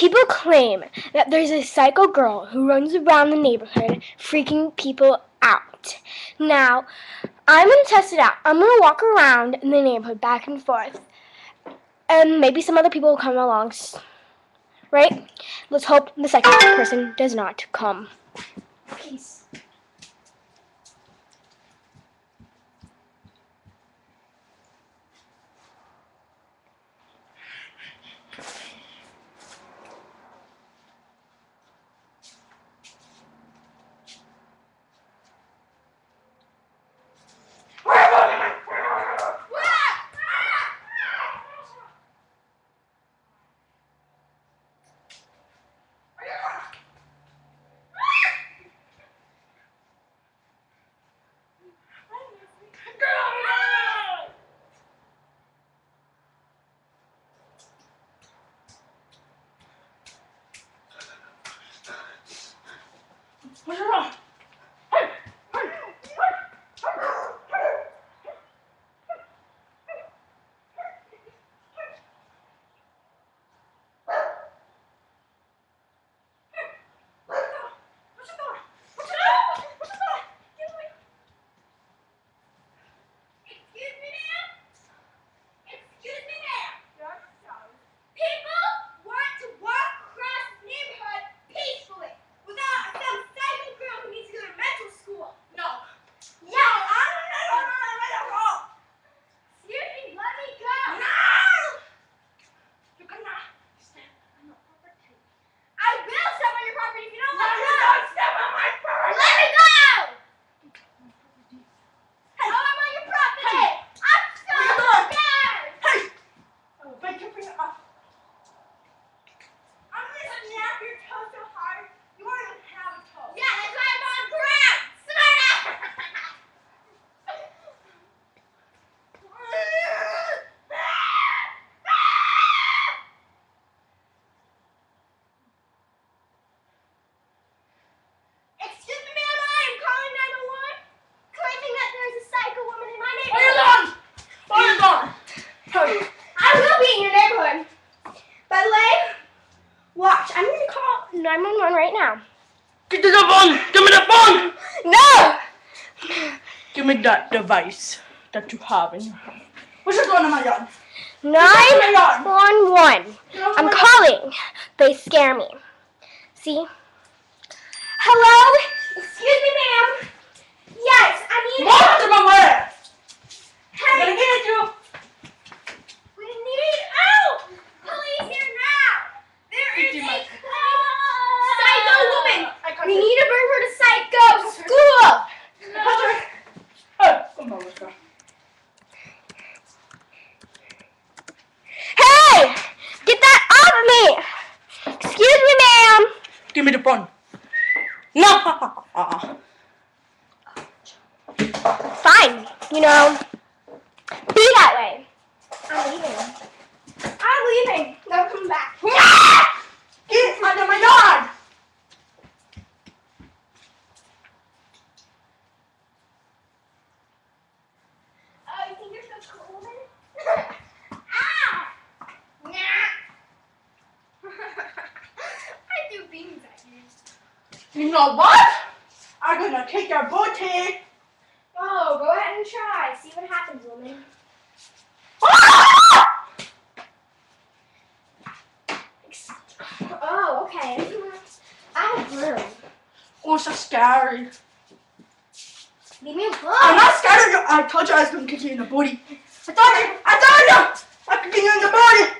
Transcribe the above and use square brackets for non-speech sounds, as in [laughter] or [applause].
People claim that there's a psycho girl who runs around the neighborhood freaking people out. Now, I'm gonna test it out. I'm gonna walk around in the neighborhood back and forth. And maybe some other people will come along. Right? Let's hope the second person does not come. What's wrong? Excuse me, ma'am? Excuse me, ma'am? People want to walk across the neighborhood peacefully without some psycho girl who needs to go to mental school. No. Yeah, I don't know. No, no, no, no, no. Excuse me, let me go. No! You cannot step on my property. I will step on your property if you don't let me go. Don't step on my property. Let me go! Hey, I'm on your property. I'm so Where you going? scared. Hey! Oh, wake your finger up. I'm gonna snap your toe so hard you won't even have a toe. Yeah, that's why I'm on ground. Smart ass. Excuse me, ma'am. I am calling 911, claiming that there is a psycho woman in my Where you neighborhood. going? Where you going? Hey! I will be in your neighborhood. By the way, watch. I'm gonna call 911 right now. Get the phone! Give me the phone! [gasps] No! Give me that device that you have in your hand. What's you doing in my yard? Nine my yard. one one. Get off I'm my calling. They scare me. See? Hello? Excuse me, ma'am. Yes, I need to my way! I'm gonna Hey, get you! we need out. Police here now. There is Fifty a miles. psycho woman. I can't We need to bring her to psycho school. Hey, come on, let's go. Hey! Get that off of me! Excuse me, ma'am. Give me the phone. No! Fine. You know, be that way. I'm leaving. I'm leaving. Never coming back. Get out of my yard! Oh, you think you're so cool, woman? Ow! Nah. I threw beans at you. Know what? I'm gonna kick your booty! Oh, go ahead and try. See what happens, woman. [laughs] Oh, okay. I have room. Oh, so scary. Leave me alone. I'm not scared of you. I told you I was gonna kick you in the booty. I told you. I told you. I could kick you in the